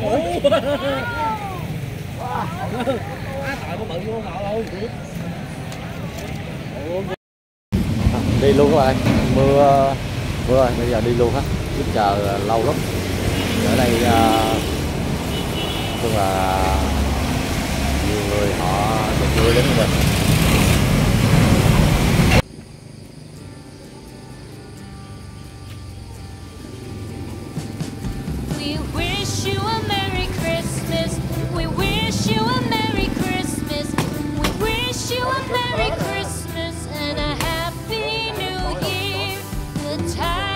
Đi luôn các bạn mưa mưa rồi bây giờ đi luôn á chứ chờ lâu lắm. Ở đây uh, là nhiều người họ được đưa đến mình time.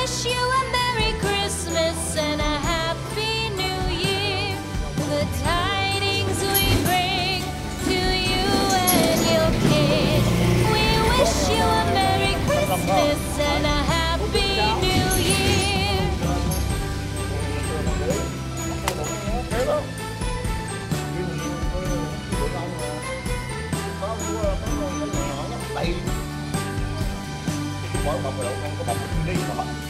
wish you a Merry Christmas and a Happy New Year. The tidings we bring to you and your kid. We wish you a Merry Christmas and a Happy New Year. Bye. bỏ bọc vào đậu ăn có bọc đi mà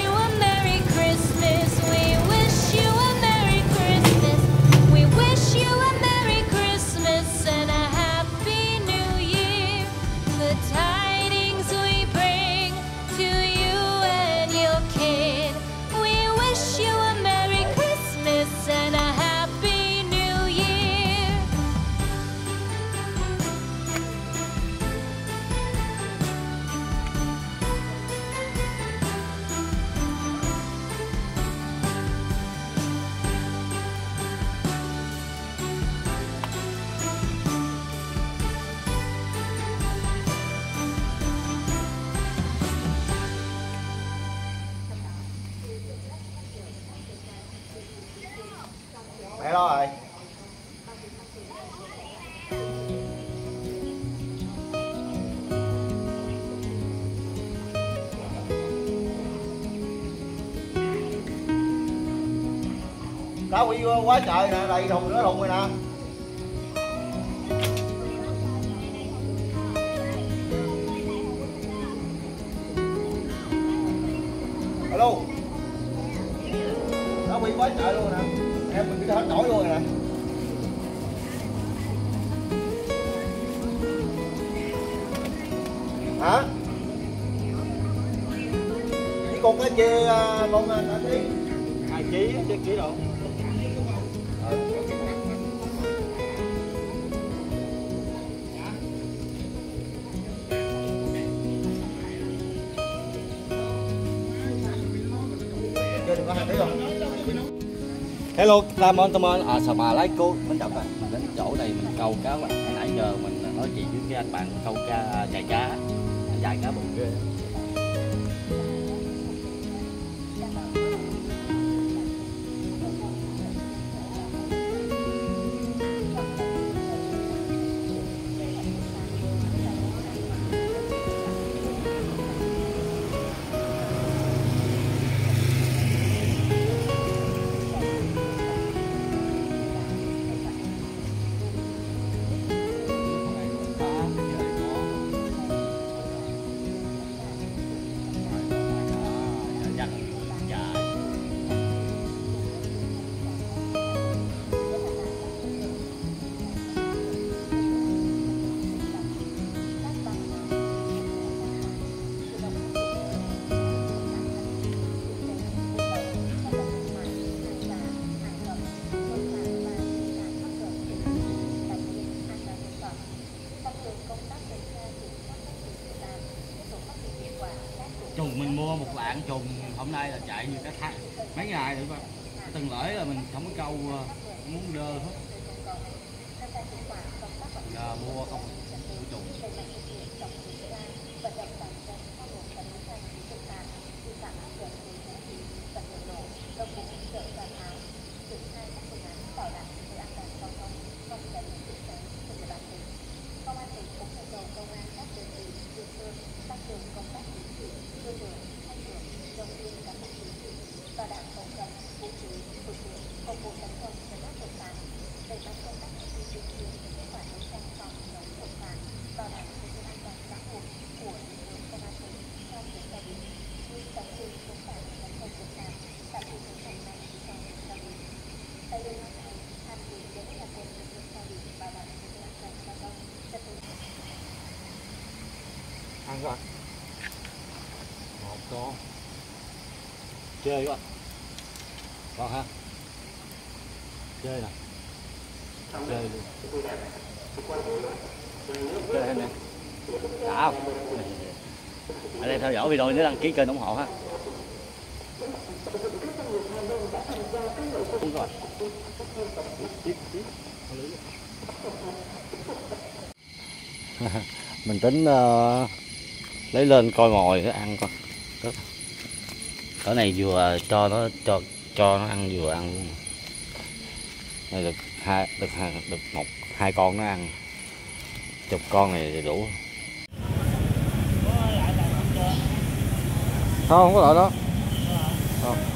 mẹ rồi đá quỷ quá trời nè, đầy thùng nữa, thùng rồi nè. Alo. Đá quỷ quá trời luôn nè em mình cứ hết nổi luôn rồi nè à. hả? Chỉ con cái chê à, con anh đi à chí chứ chỉ đâu? Hello làm ơn tôm ơn à sao mà lấy cô? Mình đọc mình đến chỗ này mình câu cá các bạn nãy giờ mình nói chuyện với cái anh bạn câu cá à, chạy cá dài cá bụng ghê. Đây là chạy như cái tháng, mấy ngày rồi từng lễ là mình không có câu ờ, không muốn đơ hết. Giờ mua không, mua trùng ăn chơi con con ha. Chơi nè chơi luôn chơi em nè đã không ở đây theo dõi video nhớ đăng ký kênh ủng hộ ha. Đúng rồi. Tiếp tiếp mình tính ờ, lấy lên coi mồi để ăn coi cái này vừa cho nó, cho cho nó ăn vừa ăn luôn. Này được hai được hai, được một, hai con nó ăn. Chục con này thì đủ. Không không có loại đó. Không.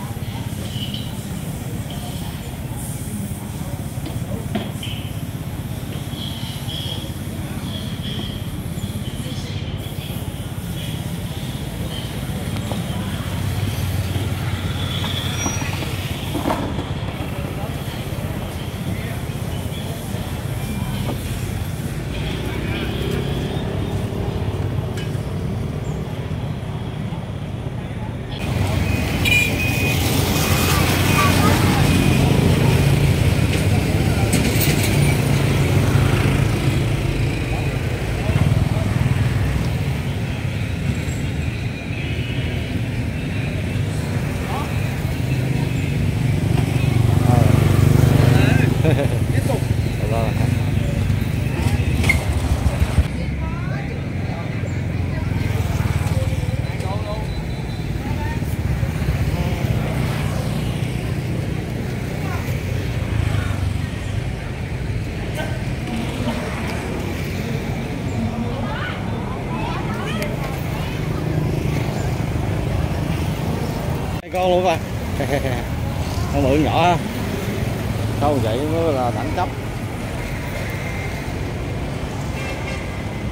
Không là đẳng cấp.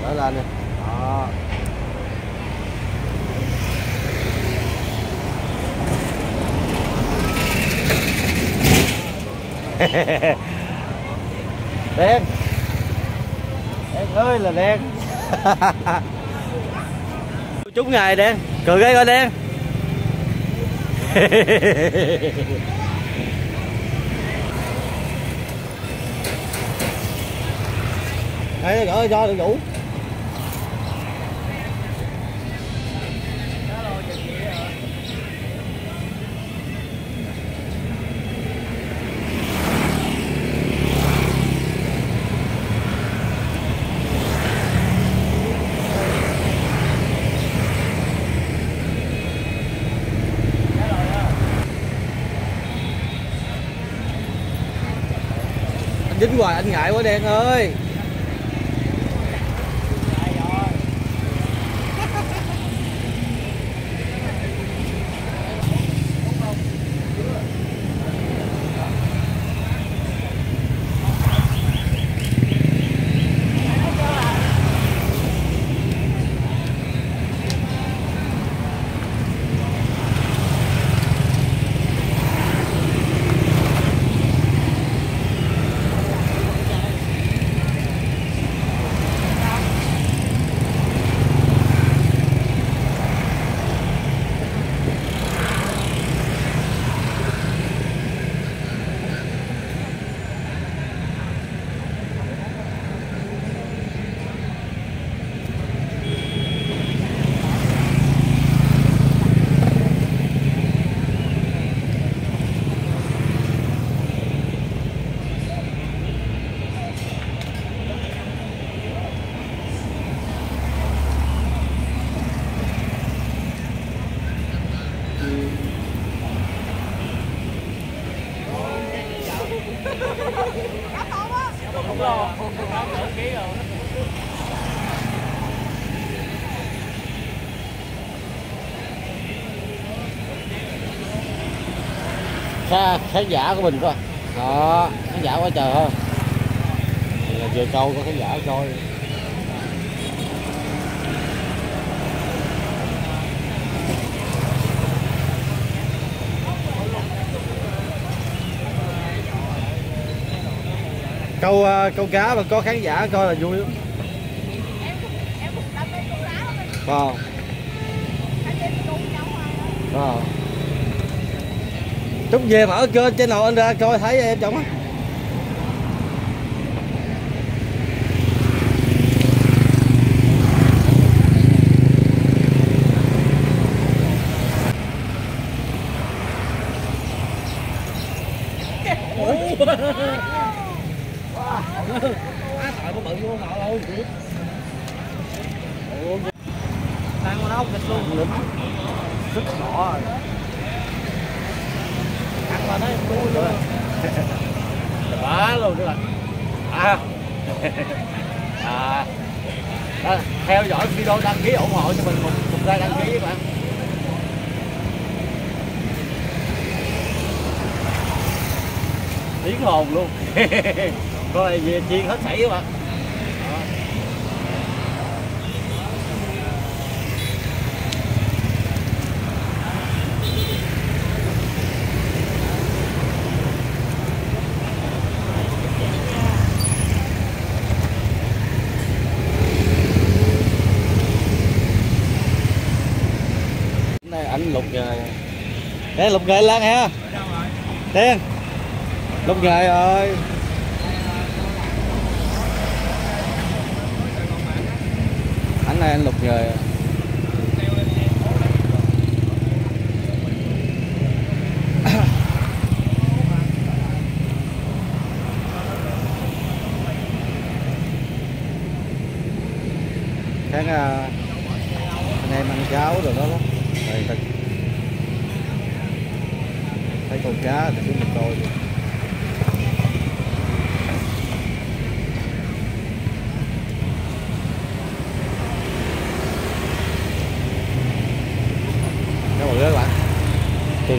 Đó lên đi. Đó. Đen. Đen ơi là đen. Chúng ngày đen. Cười cái coi đen. Đây gỡ cho được đủ. Anh dính hoài anh ngại quá đen ơi. Khán giả của mình coi đó. Khán giả quá trời hơn là vừa câu có khán giả coi câu ờ, câu cá mà có khán giả coi là vui lắm. Wow. Wow chúng về mở kênh trên nào anh ra coi thấy em chồng á. Trời có bự vô ngọ đâu Đang con ốc thịt luôn lụm Sức nhỏ rồi Ăn mà nó vui luôn Quá luôn các bạn. À. À. À. theo dõi video đăng ký ủng hộ cho mình một, một like đăng ký các bạn. Tiếng hồn luôn. Coi về chiên hết sảy các bạn Đó. này anh lục nghề đây lục nghệ lên ha Tiên. lục nghệ rồi anh này anh lục nghệ sáng à, anh em ăn cháo rồi đó đó đây ta thấy con cá thì xuống mình coi luôn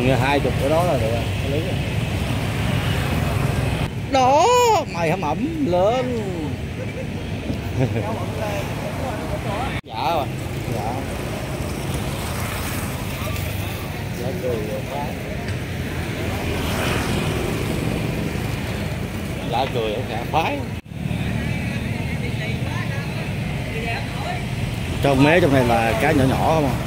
thì hai chục cái đó là được rồi. Cái rồi. đó, mày hâm ẩm lớn. Dạ rồi dạ. Dạ cười rồi quá. Dạ cười ở cả phái. Trong mé trong này là cá nhỏ nhỏ không à?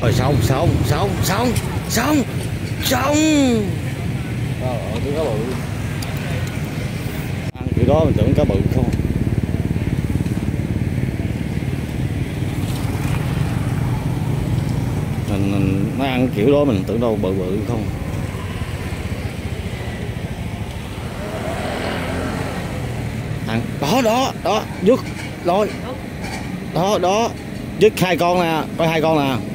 Rồi xong xong xong xong xong xong. Ờ, ờ, ăn kiểu đó mình tưởng cá bự không? Mình, mình nó ăn kiểu đó mình tưởng đâu bự bự không? Ăn đó đó đó dứt. Rồi đó đó dứt hai con nè coi hai con nè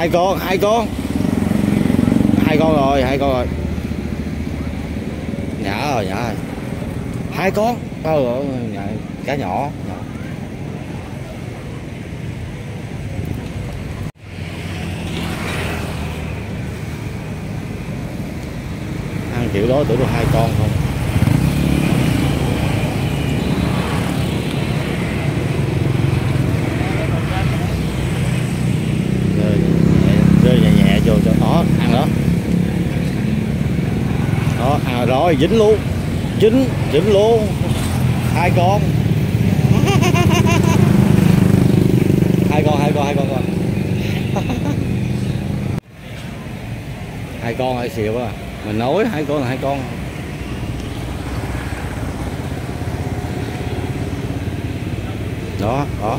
hai con hai con. Hai con rồi hai con rồi. Nhỏ rồi nhỏ rồi. Hai con. Trời ơi dạ, cá nhỏ, nhỏ. ăn kiểu đó tưởng được hai con không rơi nhẹ, rơi nhẹ nhẹ vô cho đó ăn đó đó à rồi, dính luôn. Dính dính luôn. Hai con. Hai con hai con hai con rồi hai con hai xìu quá mình nói hai con là hai con. Đó đó.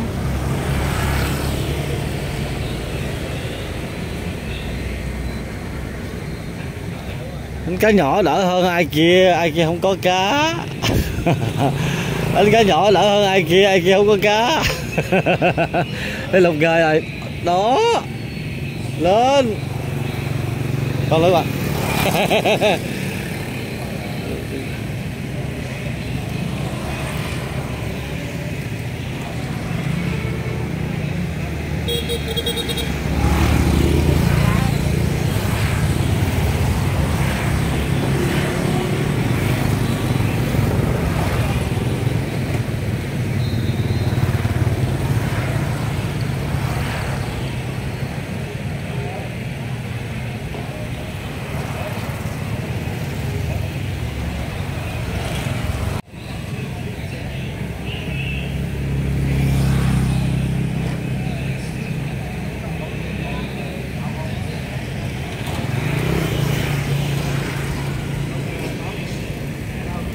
Đánh cá nhỏ đỡ hơn ai kia ai kia không có cá. Đánh cá nhỏ đỡ hơn ai kia ai kia không có cá. Đây lục gời rồi đó lên. Con lưới bạn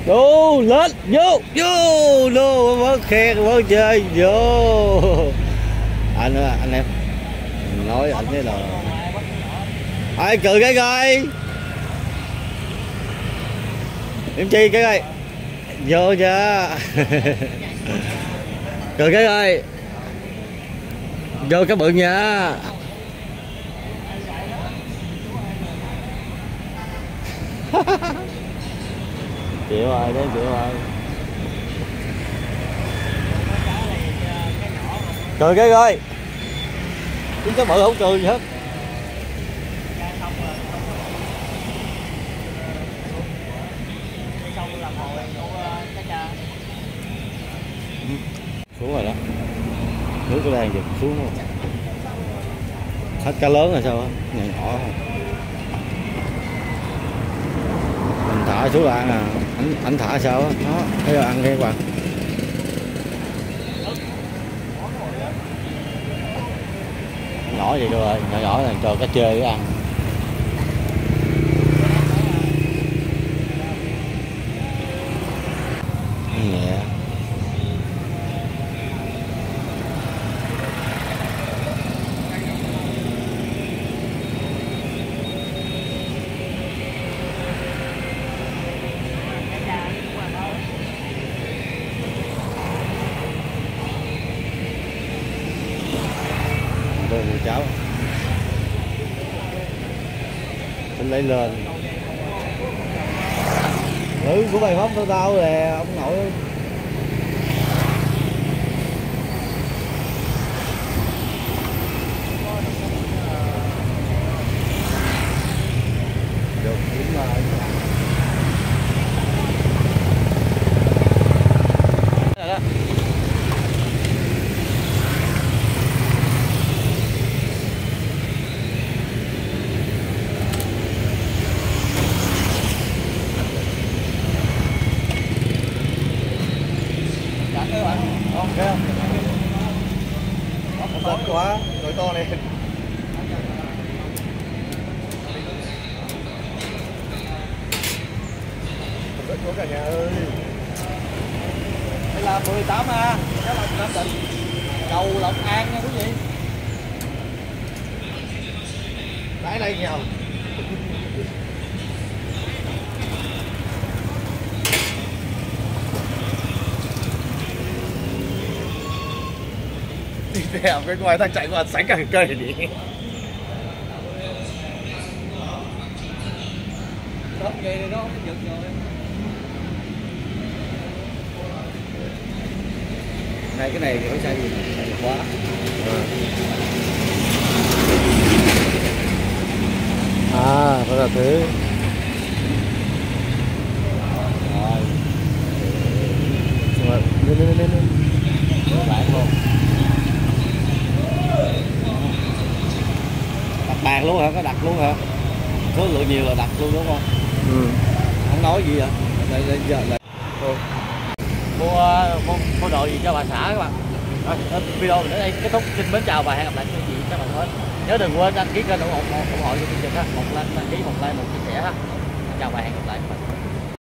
vô lên, vô. Vô vô bớt khen bớt chơi, vô. Anh anh em nói anh thế là ai cười cái coi. Em chi cái coi. Vô chưa? Cười cái coi. Vô cái bự nha. Chịu rồi đấy chịu rồi cười cái coi chúng cái bự không cười gì hết. Xuống rồi đó. Nước nó đang giật xuống rồi. Hết cá lớn rồi sao á? Nhỏ nhỏ mình thả xuống là ăn à anh anh thả sao á? Nó thấy là ăn nghe các nhỏ vậy rồi nhỏ nhỏ là cho cá chơi Ăn nhẹ rồi người cháu xin lấy lên. Ừ của mày pháp tao tao nè ông nội lớn quá nói to lên. Rất cố cả nhà ơi. Đây là 18 a đó là nam định cầu lộc an nha quý vị. Cái này nhiều theo bên ngoài ta chạy qua sánh cả cây đi. Đó, này nó giật rồi. này cái này phải sai gì quá. À phải là thế. Rồi. Lên lên lên lên. Các bạn luôn đặt bàn luôn hả? Có đặt luôn hả? Số lượng nhiều là đặt luôn đúng không? Ừ. không nói gì vậy đây đây giờ lại. Mua mua mua đồ gì cho bà xã các bạn? Rồi ờ, video mình đến đây kết thúc. Xin mến chào và hẹn gặp lại quý vị các bạn hết nhớ đừng quên đăng ký kênh ủng hộ ủng hộ cho chương trình ha. Một like đăng ký một like một chia sẻ ha. Chào và hẹn gặp lại các bạn